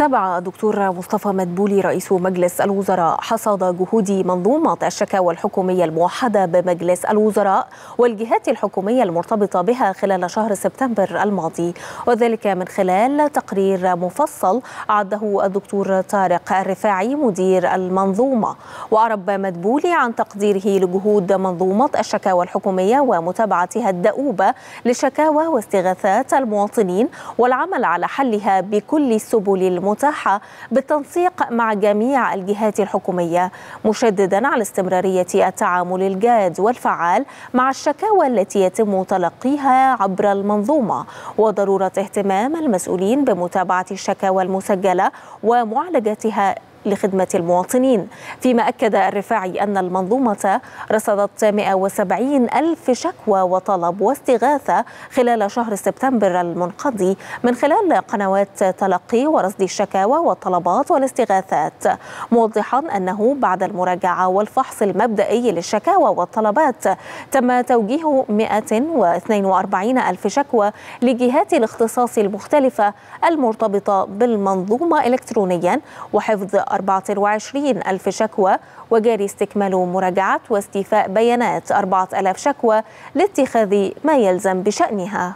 تابع دكتور مصطفى مدبولي رئيس مجلس الوزراء حصاد جهود منظومة الشكاوى الحكومية الموحدة بمجلس الوزراء والجهات الحكومية المرتبطة بها خلال شهر سبتمبر الماضي وذلك من خلال تقرير مفصل عده الدكتور طارق الرفاعي مدير المنظومة. وأعرب مدبولي عن تقديره لجهود منظومة الشكاوى الحكومية ومتابعتها الدؤوبة لشكاوى واستغاثات المواطنين والعمل على حلها بكل السبل المتاحة بالتنسيق مع جميع الجهات الحكومية مشددا على استمرارية التعامل الجاد والفعال مع الشكاوى التي يتم تلقيها عبر المنظومة وضرورة اهتمام المسؤولين بمتابعة الشكاوى المسجلة ومعالجتها لخدمة المواطنين. فيما أكد الرفاعي أن المنظومة رصدت 170 ألف شكوى وطلب واستغاثة خلال شهر سبتمبر المنقضي من خلال قنوات تلقي ورصد الشكاوى والطلبات والاستغاثات موضحا أنه بعد المراجعة والفحص المبدئي للشكاوى والطلبات تم توجيه 142 ألف شكوى لجهات الاختصاص المختلفة المرتبطة بالمنظومة إلكترونيا وحفظ 24 ألف شكوى وجاري استكمال مراجعة واستيفاء بيانات 4000 شكوى لاتخاذ ما يلزم بشأنها.